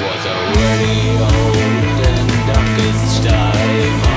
was a old and darkest time.